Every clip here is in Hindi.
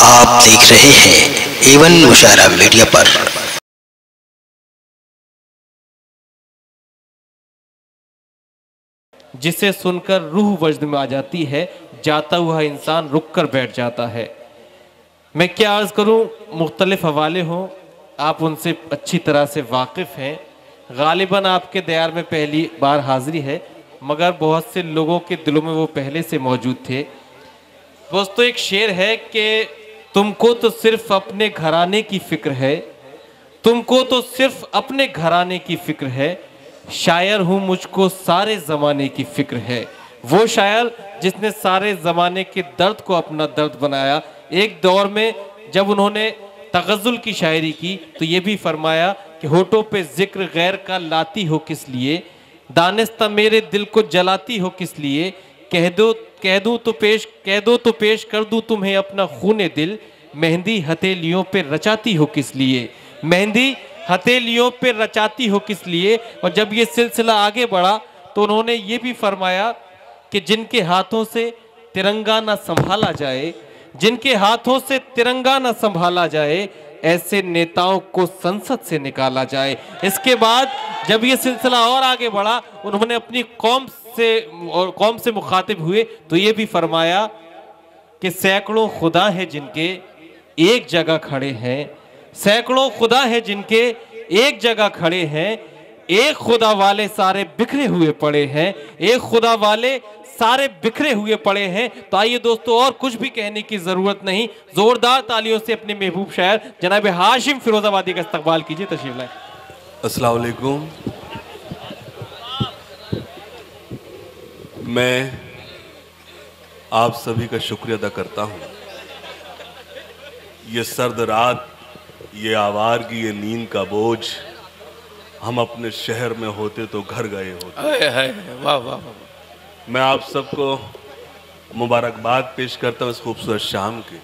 आप देख रहे हैं एवन मुशायरा मीडिया पर। जिसे सुनकर रूह वजद में आ जाती है, जाता हुआ इंसान रुक कर बैठ जाता है। मैं क्या अर्ज़ करूँ? मुख्तलिफ़ हवाले हों, आप उनसे अच्छी तरह से वाकिफ़ हैं। गालिबा आपके दयार में पहली बार हाजिरी है, मगर बहुत से लोगों के दिलों में वो पहले से मौजूद थे। दोस्तों, एक शेर है कि तुमको तो सिर्फ़ अपने घराने की फ़िक्र है, तुमको तो सिर्फ़ अपने घराने की फ़िक्र है, शायर हूँ मुझको सारे ज़माने की फ़िक्र है। वो शायर जिसने सारे ज़माने के दर्द को अपना दर्द बनाया, एक दौर में जब उन्होंने तगज़ुल की शायरी की तो ये भी फरमाया कि होठों पे ज़िक्र गैर का लाती हो किस लिए, दानिस्ता मेरे दिल को जलाती हो किस लिए, कह दो, कह दूँ तो पेश, कह दो तो पेश कर दूँ तुम्हें अपना खून दिल मेहंदी हथेलियों पे रचाती हो किस लिए? मेहंदी हथेलियों पे रचाती हो किस लिए? और जब ये सिलसिला आगे बढ़ा तो उन्होंने ये भी फरमाया कि जिनके हाथों से तिरंगा ना संभाला जाए, जिनके हाथों से तिरंगा ना संभाला जाए, ऐसे नेताओं को संसद से निकाला जाए। इसके बाद जब ये सिलसिला और आगे बढ़ा, उन्होंने अपनी कौम से और कौम से मुखातिब हुए तो ये भी फरमाया कि सैकड़ों खुदा हैं जिनके एक जगह खड़े हैं। सैकड़ों खुदा है जिनके एक जगह खड़े हैं। एक खुदा वाले सारे बिखरे हुए पड़े हैं। एक खुदा वाले सारे बिखरे हुए पड़े हैं। तो आइए दोस्तों, और कुछ भी कहने की ज़रूरत नहीं। जोरदार तालियों से अपने महबूब शायर जनाब हाशिम फिरोजाबादी का इस्तकबाल कीजिए, तशरीफ़ लाए। अस्सलाम वालेकुम। मैं आप सभी का शुक्रिया अदा करता हूँ। ये सर्द रात ये आवारगी ये नींद का बोझ हम अपने शहर में होते तो घर गए होते। वाह वाह मैं आप सबको मुबारकबाद पेश करता हूँ इस खूबसूरत शाम की।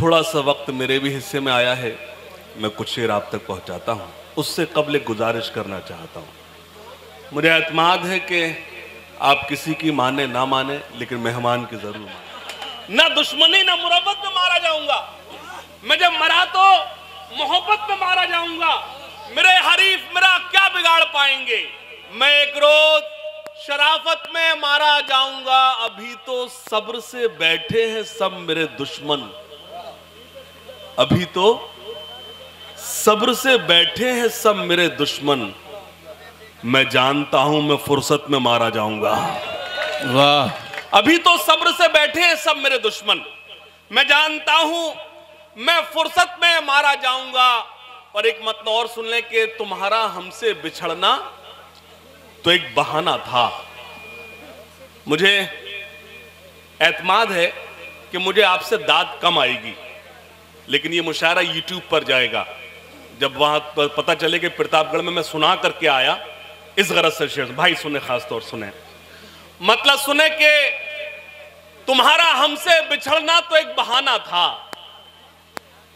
थोड़ा सा वक्त मेरे भी हिस्से में आया है मैं कुछ शेर आप तक पहुँचाता हूँ। उससे कबल गुजारिश करना चाहता हूँ। मुझे अतमाद है कि आप किसी की माने ना माने लेकिन मेहमान की ज़रूर माने। ना दुश्मनी, ना मुरब्बत में मारा जाऊँगा। मैं जब मरा तो मोहब्बत में मारा जाऊँगा। मेरे हरीफ, मेरा क्या बिगाड़ पाएँगे? मैं एक रोज शराफत में मारा जाऊँगा। अभी तो सब्र से बैठे हैं सब मेरे दुश्मन। अभी तो सब्र से बैठे हैं सब मेरे दुश्मन। मैं जानता हूँ मैं फुर्सत में मारा जाऊँगा। वाह। अभी तो सब्र से बैठे हैं सब मेरे दुश्मन। मैं जानता हूँ, मैं फुर्सत में मारा जाऊँगा और एक मतलब और सुन लें कि तुम्हारा हमसे बिछड़ना तो एक बहाना था। मुझे एतमाद है कि मुझे आपसे दाद कम आएगी, लेकिन ये मुशायरा यूट्यूब पर जाएगा। जब वहाँ पर पता चले कि प्रतापगढ़ में मैं सुना करके आया, इस गरज से शेर, भाई सुने खास तौर सुने। मतलब सुने के तुम्हारा हमसे बिछड़ना तो एक बहाना था।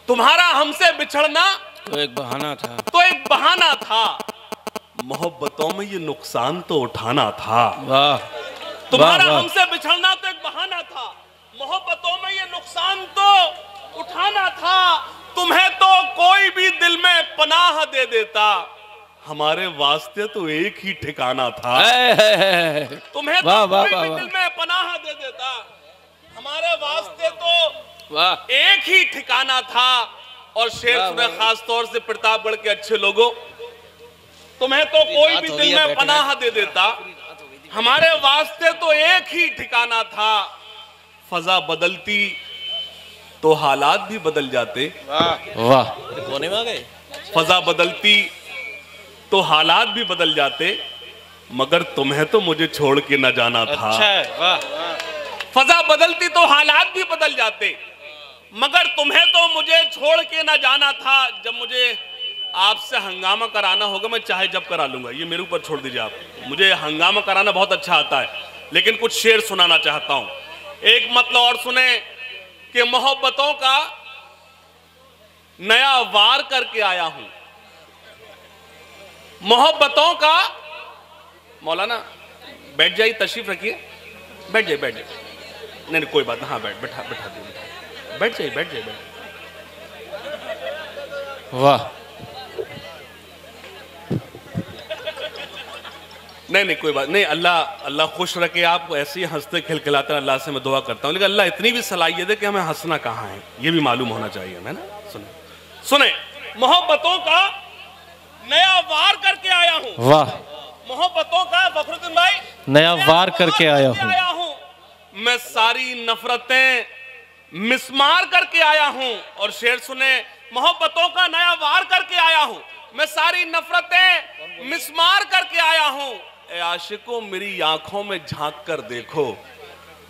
तुम्हारा हमसे बिछड़ना तो एक बहाना था। तो एक बहाना था। मोहब्बतों में ये नुकसान तो उठाना था। वाह। तुम्हारा। हमसे बिछड़ना तो एक बहाना था। मोहब्बतों में ये नुकसान तो उठाना था। तुम्हें तो कोई भी दिल में पनाह दे देता। हमारे वास्ते तो एक ही ठिकाना था। तुम्हें तो वाह, वाह, कोई वाह, भी वाह। दिल में पनाह दे देता। हमारे वास्ते तो वाह। एक ही ठिकाना था। और शेर वाह, सुने खास तौर से प्रतापगढ़ के अच्छे लोगों तुम्हें तो कोई भी दिल में पनाह दे देता। हमारे वास्ते तो एक ही ठिकाना था। फजा बदलती तो हालात भी बदल जाते। वाह। कोने में आ गए? फजा बदलती तो हालात भी बदल जाते मगर तुम्हें तो मुझे छोड़ के न जाना था। अच्छा है वाह। फजा बदलती तो हालात भी बदल जाते मगर तुम्हें तो मुझे छोड़ के ना जाना था। जब मुझे आपसे हंगामा कराना होगा मैं चाहे जब करा लूँगा। ये मेरे ऊपर छोड़ दीजिए आप। मुझे हंगामा कराना बहुत अच्छा आता है लेकिन कुछ शेर सुनाना चाहता हूँ। एक मतलब और सुने कि मोहब्बतों का नया वार करके आया हूँ। मोहब्बतों का मौलाना बैठ जाइए तशरीफ़ रखिए। बैठ जाइए बैठ जाइए। नहीं नहीं कोई बात हाँ बैठ बैठा बैठा दिए बैठ जाइए बैठ जाइए बैठ। वाह। नहीं नहीं कोई बात नहीं। अल्लाह अल्लाह खुश रखे आप ऐसे ही हँसते खिलखिलाते हैं अल्लाह से मैं दुआ करता हूँ। लेकिन अल्लाह इतनी भी सलाहियत है कि हमें हंसना कहाँ है? ये भी मालूम होना चाहिए हमें ना? सुने। सुने मोहब्बतों का नया वार करके आया हूँ। वाह। मोहब्बतों का फखरुद्दीन भाई नया वार करके आया हूँ। मैं सारी नफरतें मिसमार करके आया हूँ और शेर सुने मोहब्बतों का नया वार करके आया हूँ। मैं सारी नफरतें मिसमार करके आया हूँ। ए आशिकों मेरी आँखों में झाँक कर देखो।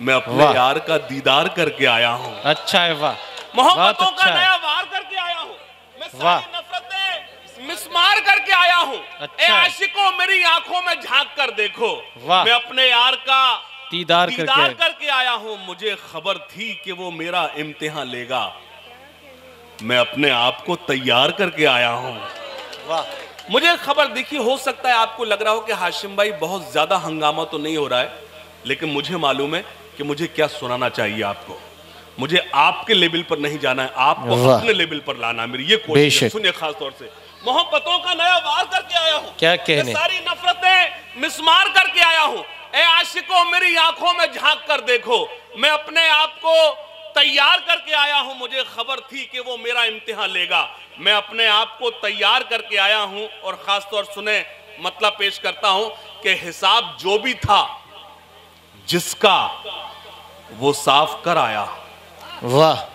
मैं अपने। यार का दीदार करके आया हूँ। अच्छा है वाह। मोहब्बतों बहुत का अच्छा नया वार करके आया हूँ। मैं सारी नफरतें मिसमार करके आया हूँ। अच्छा। आशिकों मेरी आँखों में झाँक कर देखो। मैं अपने यार का दीदार करके दीदार आए। करके आया हूँ। मुझे खबर थी कि वो मेरा इम्तिहान लेगा। मैं अपने आप को तैयार करके आया हूँ। मुझे खबर देखी हो सकता है आपको लग रहा हो कि हाशिम भाई बहुत ज़्यादा हंगामा तो नहीं हो रहा है लेकिन मुझे मालूम है कि मुझे क्या सुनाना चाहिए आपको। मुझे आपके लेवल पर नहीं जाना है आपको अपने लेवल पर लाना है। मेरी ये कोशिश सुनिए खास तौर से। मोहब्बतों का नया वार करके आया हूँ। क्या कहने? सारी नफरतें मिसमार करके आया हूँ। ए आशिकों मेरी आँखों में झाँक कर देखो। मैं अपने आप को तैयार करके आया हूँ। मुझे खबर थी कि वो मेरा इम्तिहान लेगा। मैं अपने आप को तैयार करके आया हूँ और खास तौर सुने मतलब पेश करता हूँ कि हिसाब जो भी था जिसका वो साफ़ कर आया। वाह।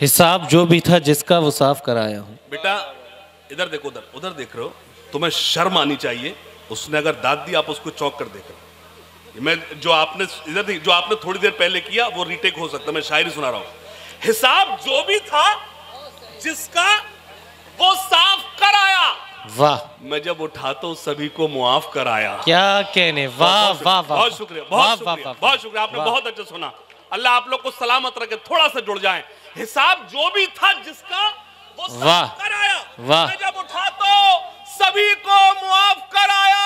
हिसाब जो भी था जिसका वो साफ़ कराया हूँ। बेटा इधर देखो उधर उधर देख रहे हो तुम्हें शर्म आनी चाहिए। उसने अगर दाद दी आप उसको चौक कर देख रहे मैं जो आपने इधर देख जो आपने थोड़ी देर पहले किया वो रिटेक हो सकता मैं शायरी सुना रहा हूँ। हिसाब जो भी था जिसका वो साफ़ कराया। वाह। मैं जब उठा तो सभी को मुआफ कराया। क्या कहने वाह वाह वाह बहुत शुक्रिया बहुत शुक्रिया बहुत शुक्रिया आपने बहुत अच्छा सुना। अल्लाह आप लोग को सलामत रखे थोड़ा सा जुड़ जाए। हिसाब जो भी था जिसका वो वाह। कराया। वाह। जब उठा तो सभी को मुआफ कराया।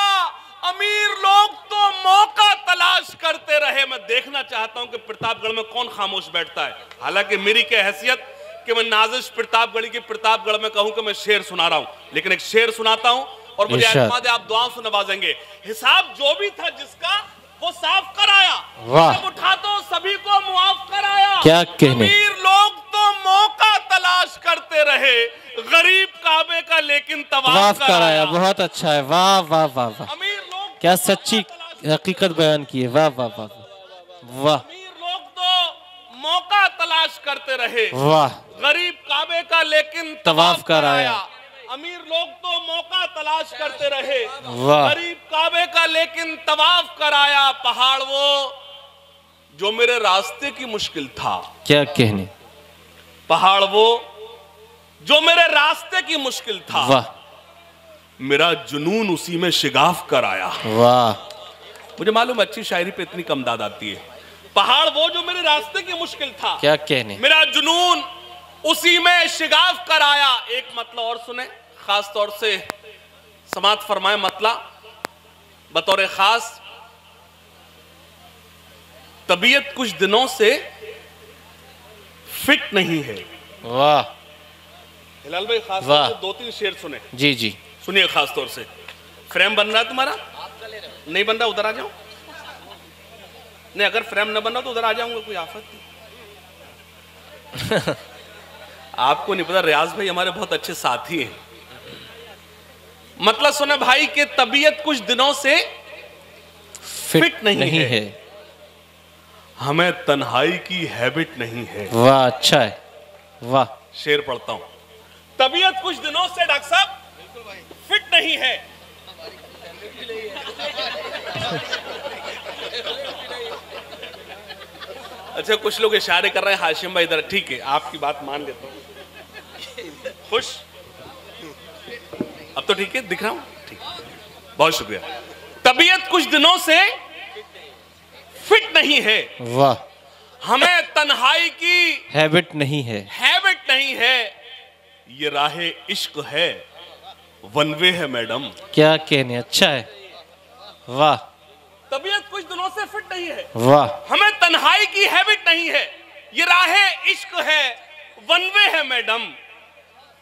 अमीर लोग तो मौका तलाश करते रहे। मैं देखना चाहता हूँ कि प्रतापगढ़ में कौन खामोश बैठता है। हालाँकि मेरी क्या हैसियत कि मैं नाजिश प्रतापगढ़ी की प्रतापगढ़ में कहूँ कि मैं शेर सुना रहा हूँ। लेकिन एक शेर सुनाता हूँ और मुझे आप दुआओं से नवाजेंगे। हिसाब जो भी था जिसका वो साफ़ कराया। वाह। उठा तो सभी को मुआफ कराया। क्या कहने। अमीर लोग तो मौका तलाश करते रहे गरीब काबे का लेकिन तवाफ कराया कराया। बहुत अच्छा है। वाह वाह वाह वाह। अमीर लोग क्या तो सच्ची हकीकत बयान की है। वाह वाह वाह वाह। अमीर लोग तो मौका तलाश करते रहे। वाह। गरीब काबे का लेकिन तवाफ कराया। अमीर लोग तो मौका तलाश करते रहे। वाह। गरीब काबे का लेकिन तवाफ कराया पहाड़ वो जो मेरे रास्ते की मुश्किल था। क्या कहने? पहाड़ वो जो मेरे रास्ते की मुश्किल था। वाह। मेरा जुनून उसी में शिगाफ कराया। वाह। मुझे मालूम अच्छी शायरी पे इतनी कम दाद आती है। पहाड़ वो जो मेरे रास्ते की मुश्किल था। क्या कहने? मेरा जुनून उसी में शिगाफ कराया। एक मतलब और सुने खास तौर से समात फरमाए मतला। बतौर खास तबीयत कुछ दिनों से फिट नहीं है। वाह। हिलाल भाई खास वाह। दो तीन शेर सुने। जी जी। सुनिए खास तौर से। फ्रेम बन रहा है तुम्हारा? नहीं बन रहा उधर आ जाओ। नहीं अगर फ्रेम न बन रहा तो उधर आ जाऊँगा कोई आफत नहीं। आपको नहीं पता रियाज भाई हमारे बहुत अच्छे साथी हैं। मतलब सुने भाई के तबीयत कुछ दिनों से फिट, फिट नहीं नहीं है। है। हमें तन्हाई की हैबिट नहीं है। वाह अच्छा है। वाह। शेर पढ़ता हूँ। तबीयत कुछ दिनों से डॉक्टर साहब फिट नहीं है। अच्छा कुछ लोग इशारे कर रहे हैं हाशिम भाई इधर ठीक है आपकी बात मान लेता हूँ। खुश? ठीक है दिख रहा हूँ। ठीक। बहुत शुक्रिया। तबीयत कुछ दिनों से फिट नहीं है। वाह। हमें तन्हाई की हैबिट नहीं है। हैबिट नहीं है। ये राह इश्क है। वन वे है मैडम। क्या कहने अच्छा है। वाह। तबीयत कुछ दिनों से फिट नहीं है। वाह। हमें तन्हाई की हैबिट नहीं है। ये राहें इश्क है। वन वे है मैडम।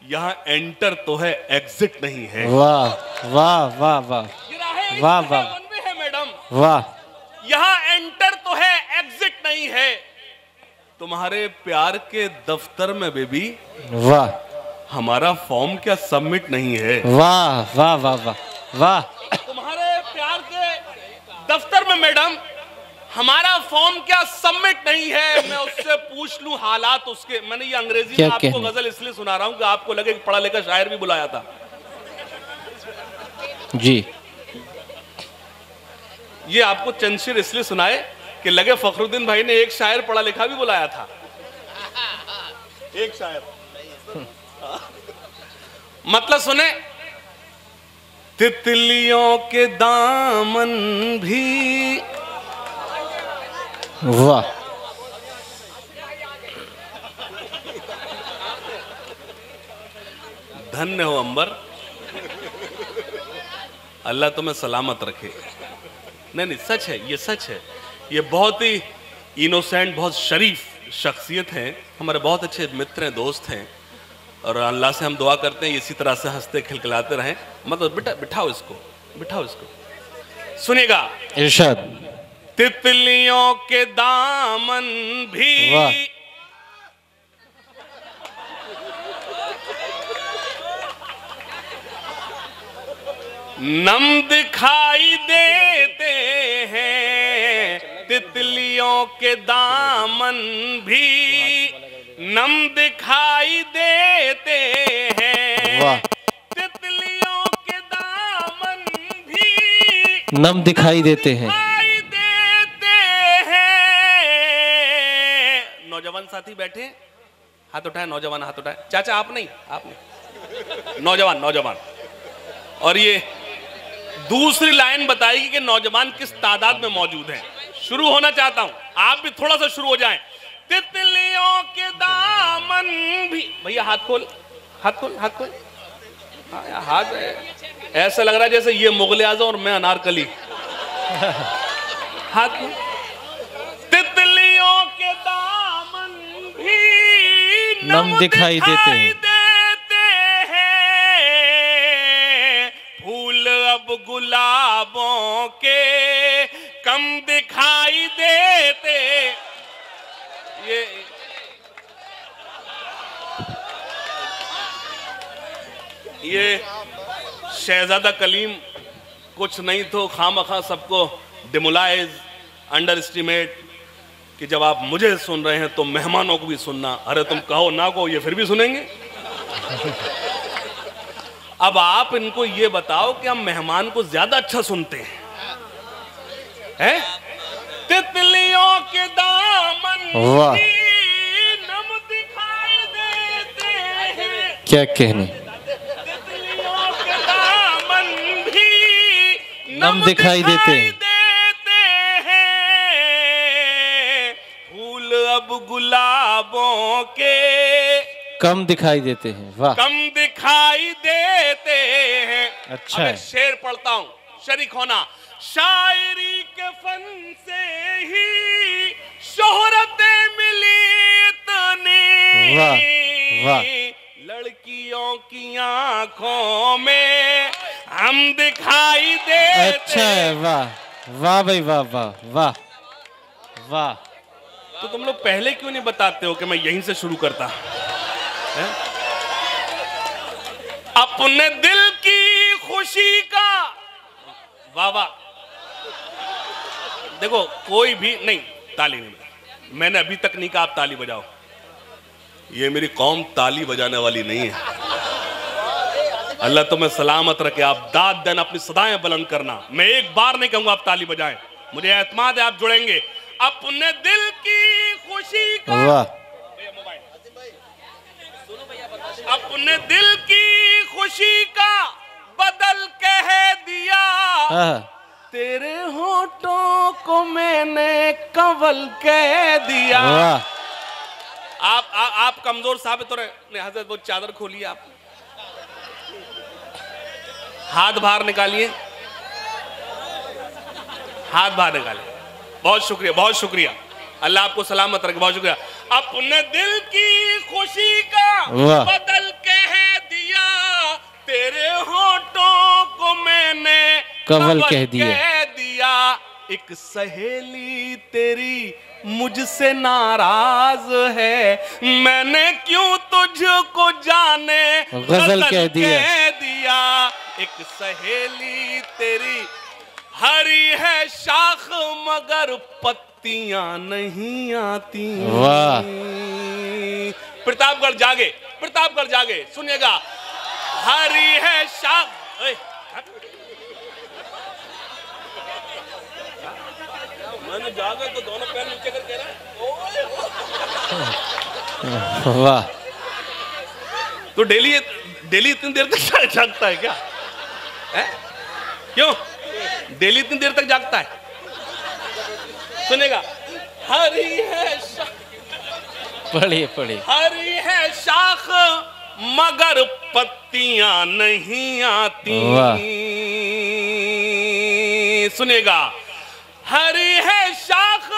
यहाँ एंटर तो है एग्जिट नहीं है। वाह वाह वाह वाह। वाह, वाह। है मैडम। वाह। यहाँ एंटर तो है एग्जिट नहीं है। तुम्हारे प्यार के दफ्तर में बेबी वाह। हमारा फॉर्म क्या सबमिट नहीं है? वाह वाह वाह वाह वाह। तुम्हारे प्यार के दफ्तर में मैडम हमारा फॉर्म क्या सबमिट नहीं है? मैं उससे पूछ लूँ हालात उसके। मैंने ये अंग्रेज़ी में आपको गज़ल इसलिए सुना रहा हूँ कि आपको लगे कि पढ़ा लिखा शायर भी बुलाया था। जी। ये आपको चंदशिर इसलिए सुनाए कि लगे फखरुद्दीन भाई ने एक शायर पढ़ा लिखा भी बुलाया था। एक शायर। मतलब सुने तितलियों के दामन भी वाह। धन्य हो अंबर। अल्लाह तुम्हें सलामत रखे। नहीं नहीं सच है ये सच है। ये बहुत ही इनोसेंट बहुत शरीफ शख्सियत है। हमारे बहुत अच्छे मित्र हैं दोस्त हैं। और अल्लाह से हम दुआ करते हैं इसी तरह से हँसते खिलखिलाते रहें। मतलब बिठा बिठाओ इसको बिठाओ इसको। सुनेगा? इरशाद। तितलियों के दामन भी नम दिखाई देते हैं तितलियों के दामन भी। नम दिखाई देते हैं तितलियों के दामन भी। नम दिखाई देते हैं। साथी बैठे, हाथ उठाए, नौजवान हाथ उठाए। चाचा, आप नहीं आप नहीं। नौजवान नौजवान। और ये दूसरी लाइन बताएगी कि नौजवान किस तादाद में मौजूद हैं। शुरू होना चाहता हूँ, आप भी थोड़ा सा शुरू हो जाएँ। तितलियों के दामन भी भैया, हाथ खोल हाथ खोल हाथ खोल। हाँ हाथ ऐसा लग रहा है जैसे ये मुगल आज़म और मैं अनारकली। हाथ खोल। नम दिखाई देते हैं। फूल अब गुलाबों के कम दिखाई देते ये ये शहजादा कलीम कुछ नहीं तो खाम खा सबको डिमोलाइज अंडर एस्टिमेट कि जब आप मुझे सुन रहे हैं तो मेहमानों को भी सुनना। अरे तुम कहो ना कहो ये फिर भी सुनेंगे? अब आप इनको ये बताओ कि हम मेहमान को ज़्यादा अच्छा सुनते हैं। हैं? तितलियों के दामन वाह। नम दिखाई देते हैं। क्या कहने? तितलियों के दामन भी नम दिखाई देते हैं। गुलाबों के कम दिखाई देते हैं वाह। कम दिखाई देते हैं। अच्छा है। शेर पढ़ता हूँ शरीक होना। शायरी के फन से ही शोहरतें मिली इतनी। वाह, वाह। लड़कियों की आँखों में हम दिखाई देते अच्छा है। वाह वाह भाई वाह वाह वाह वाह। तो तुम लोग पहले क्यों नहीं बताते हो कि मैं यहीं से शुरू करता? हैं? अपने दिल की खुशी का। वाह वाह। देखो, कोई भी, नहीं, ताली नहीं मैंने अभी तक नहीं कहा आप ताली बजाओ। ये मेरी कौम ताली बजाने वाली नहीं है। अल्लाह तुम्हें सलामत रखे, आप दाद देना, अपनी सदाएँ बुलंद करना। मैं एक बार नहीं कहूँगा आप ताली बजाएँ। मुझे एतमाद है, आप जुड़ेंगे। अपने दिल की खुशी का अपने दिल की खुशी का बदल कह दिया। हाँ तेरे होठों को मैंने कंवल कह दिया। आप आ, आप कमज़ोर साबित हो रहे नहीं हज़रत वो चादर खोलिए आप। हाथ बाहर निकालिए। हाथ बाहर निकाले बहुत शुक्रिया बहुत शुक्रिया अल्लाह आपको सलामत रखे बहुत शुक्रिया अपने दिल की खुशी का। बदल कह दिया तेरे होठों को मैंने कवल कह दिया। कह दिया एक सहेली तेरी मुझसे नाराज़ है मैंने क्यों तुझको जाने गज़ल कह दिया। कह दिया एक सहेली तेरी हरी है शाख मगर पत्तियाँ नहीं आती। वाह। प्रतापगढ़ जागे प्रतापगढ़ जागे सुनिएगा। हरी है शाख मैंने जागे तो दोनों पैर नीचे कर कह रहा। है वाह। तो डेली डेली इतनी देर तक जागता है क्या? है? क्यों? डेली इतनी देर तक जागता है। सुनेगा हरी है पढ़िए पढ़िए। हरी है शाख मगर पत्तियाँ नहीं आती। सुनेगा हरी है शाख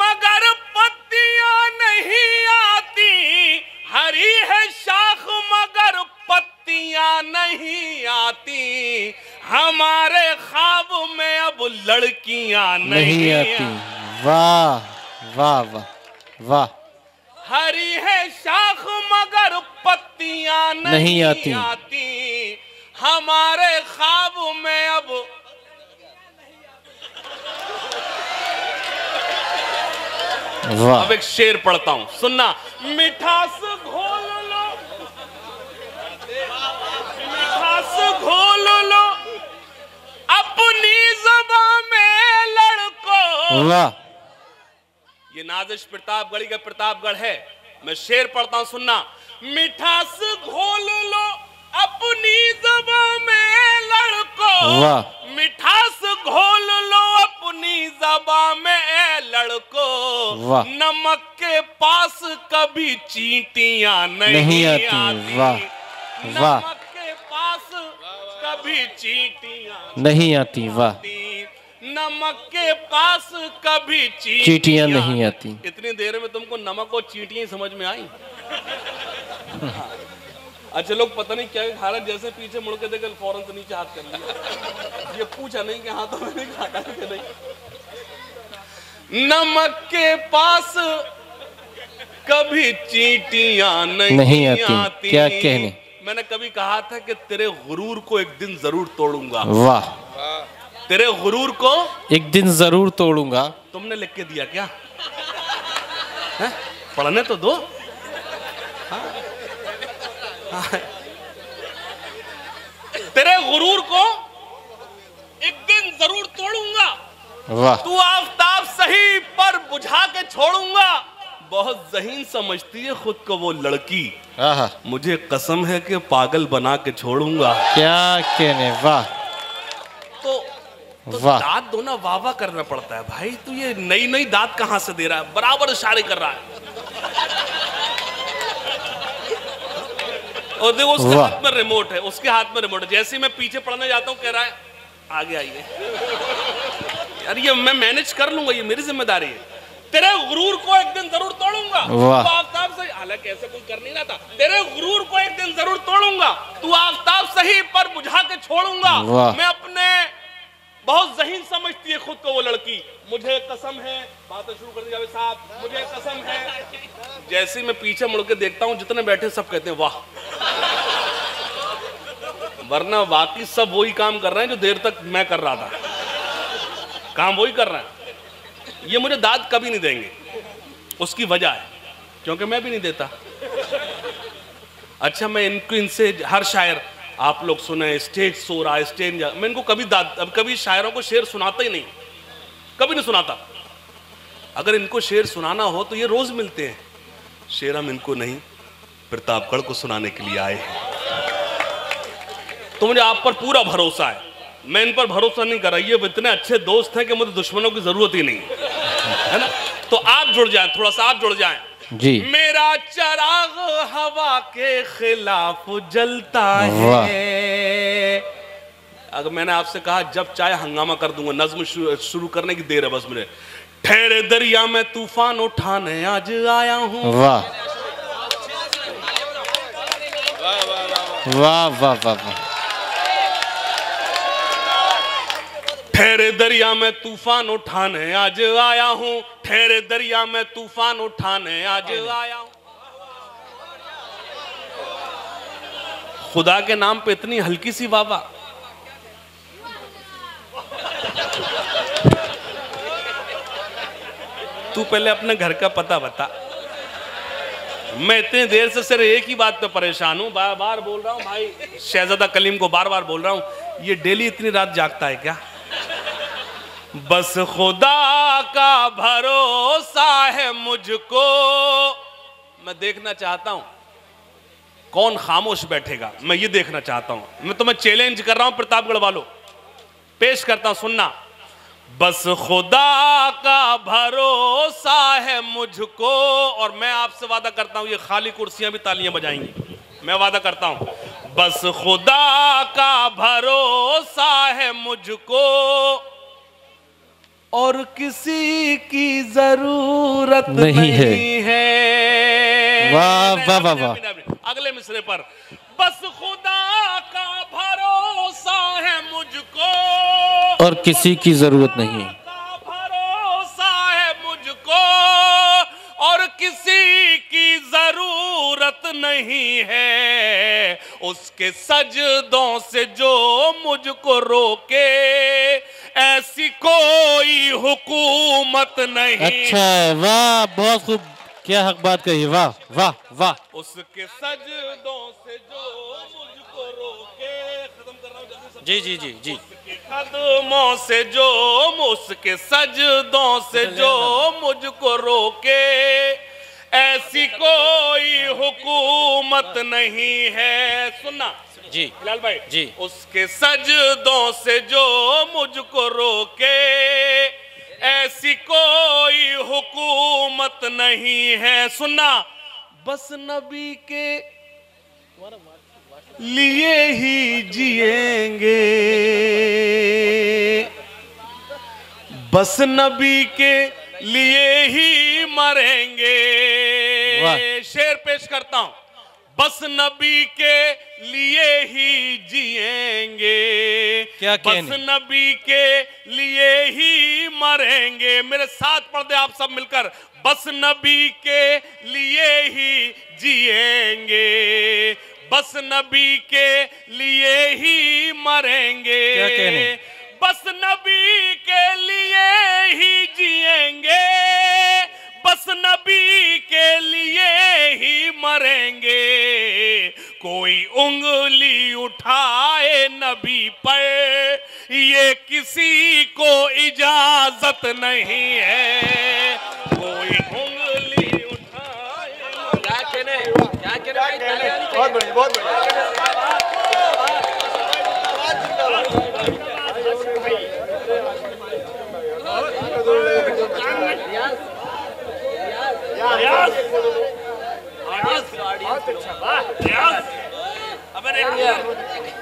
मगर पत्तियाँ नहीं हमारे ख्वाब में अब लड़कियाँ नहीं, आती। वाह वाह वाह वाह। हरी है शाख मगर पत्तियाँ नहीं, नहीं आती। आती। हमारे ख्वाब में अब वाह। अब एक शेर पढ़ता हूँ। सुनना मिठास घोल लो मिठास घोल लो अपनी जबा में लड़को वाह ये नाजिश प्रतापगढ़ी का प्रतापगढ़ है। मैं शेर पढ़ता हूँ सुनना। मिठास घोल लो अपनी जबा में लड़को। मिठास घोल लो अपनी जबा में लड़को। नमक के पास कभी चींटियाँ नहीं, नहीं आती, आती। वाह। वाह। नमक के पास कभी चींटियाँ नहीं आती। वाह नमक के पास कभी चींटियाँ नहीं आती। इतनी देर में तुमको नमक और चींटियाँ ही समझ में आई? अच्छा लोग पता नहीं क्या खा रहे जैसे पीछे मुड़ के देखे फ़ौरन से नीचे हाथ कर लिया। ये पूछा नहीं कि हाँ तो मैंने खाना है कि नहीं। नमक के पास कभी चींटियाँ नहीं, नहीं आती। क्या कहने? मैंने कभी कहा था कि तेरे गुरूर को एक दिन ज़रूर तोड़ूँगा। वाह। तेरे गुरूर को एक दिन ज़रूर तोड़ूँगा। तुमने लिख के दिया क्या? है? पढ़ने तो दो। हाँ। हाँ। तेरे गुरूर को एक दिन ज़रूर तोड़ूँगा। वाह। तू आफ्ताब सही पर बुझा के छोड़ूँगा। बहुत जहीन समझती है खुद को वो लड़की। मुझे कसम है कि पागल बना के छोड़ूँगा। क्या कहने वाह। तो, तो। दांत दोना वाह वाह करना पड़ता है भाई। तू ये नई नई दांत कहाँ से दे रहा है? बराबर इशारे कर रहा है। और देखो उसके हाथ में रिमोट है उसके हाथ में रिमोट है। जैसे ही मैं पीछे पढ़ने जाता हूँ कह रहा है आगे आइए। यार ये मैं मैनेज कर लूँगा ये मेरी ज़िम्मेदारी है। तेरे गुरूर को एक दिन ज़रूर तोड़ूँगा। तू आफ्ताब से हालाँकि ऐसे कोई कर नहीं रहा था। तेरे गुरूर को एक दिन ज़रूर तोड़ूँगा। तू आफ्ताब सही पर बुझा के छोड़ूँगा। मैं अपने बहुत जहीन समझती है खुद को वो लड़की। मुझे कसम है। बातें शुरू कर दी साहब। मुझे कसम है। जैसे मैं पीछे मुड़ के देखता हूँ, जितने बैठे सब कहते हैं, वाह। वरना बाकी सब वही काम कर रहे हैं जो देर तक मैं कर रहा था। काम वही कर रहे हैं। ये मुझे दाद कभी नहीं देंगे। उसकी वजह है, क्योंकि मैं भी नहीं देता। अच्छा मैं इनको, इनसे हर शायर आप लोग सुने स्टेज सो रहा स्टेज मैं इनको कभी अब कभी शायरों को शेर सुनाता ही नहीं। कभी नहीं सुनाता। अगर इनको शेर सुनाना हो तो ये रोज मिलते हैं। शेर हम इनको नहीं प्रतापगढ़ को सुनाने के लिए आए हैं। तो मुझे आप पर पूरा भरोसा है। मैं इन पर भरोसा नहीं कर रहा। ये इतने अच्छे दोस्त हैं कि मुझे दुश्मनों की ज़रूरत ही नहीं। है ना? तो आप जुड़ जाएँ, थोड़ा सा आप जुड़ जाएँ। जी। मेरा चराग हवा के खिलाफ जलता है। अगर मैंने आपसे कहा जब चाहे हंगामा कर दूँगा नज्म शुरू करने की देर है बस मुझे। ठहरे दरिया में तूफ़ान उठाने आज आया हूँ। वाह। वाह वाह वाह वाह। ठहरे दरिया में तूफ़ान उठाने आज आया हूँ। ठहरे दरिया में तूफ़ान उठाने आज आया हूँ। खुदा के नाम पे इतनी हल्की सी बाबा तू पहले अपने घर का पता बता। मैं इतने देर से सिर्फ़ एक ही बात पे परेशान हूँ। बार बार बोल रहा हूँ, भाई, शहजादा कलीम को बार बार बोल रहा हूँ, ये डेली इतनी रात जागता है क्या? बस खुदा का भरोसा है मुझको। मैं देखना चाहता हूँ, कौन खामोश बैठेगा? मैं ये देखना चाहता हूँ। मैं तुम्हें चैलेंज कर रहा हूँ प्रतापगढ़ वालों पेश करता हूँ, सुनना। बस खुदा का भरोसा है मुझको। और मैं आपसे वादा करता हूँ, ये खाली कुर्सियाँ भी तालियाँ बजाएँगी। मैं वादा करता हूँ, बस खुदा का भरोसा है मुझको। और किसी की ज़रूरत नहीं नहीं, है। है वाह, वाह, वाह, वाह। अगले मिसरे पर। बस खुदा का भरोसा है मुझको। और किसी की ज़रूरत नहीं भरोसा है मुझको। और किसी की ज़रूरत नहीं है। उसके सजदों से जो मुझको रोके कोई हुकूमत नहीं। अच्छा वाह बहुत खूब क्या हक बात कही वाह वाह वाह। उसके सजदों से जो मुझको रोके खत्म कर रहा हूँ जी जी जी जी। कदमों से जो उसके सजदों से जो मुझको रोके ऐसी कोई हुकूमत नहीं है। सुनना। जी। हिलाल भाई जी। उसके सजदों से जो मुझको रोके ऐसी कोई हुकूमत नहीं है। सुनना बस नबी के लिए ही जिएँगे। बस नबी के लिए ही मरेंगे। शेर पेश करता हूँ। बस नबी के लिए ही जिएँगे। क्या बस नबी के लिए ही मरेंगे। मेरे साथ पढ़ दे आप सब मिलकर। बस नबी के लिए ही जिएँगे। बस नबी के लिए ही मरेंगे। क्या कहने? बस नबी के लिए कोई उंगली उठाए नबी पर ये किसी को इजाज़त नहीं है कोई उंगली उठाए बहुत बढ़िया बहुत बढ़िया रियाज। अबे रे,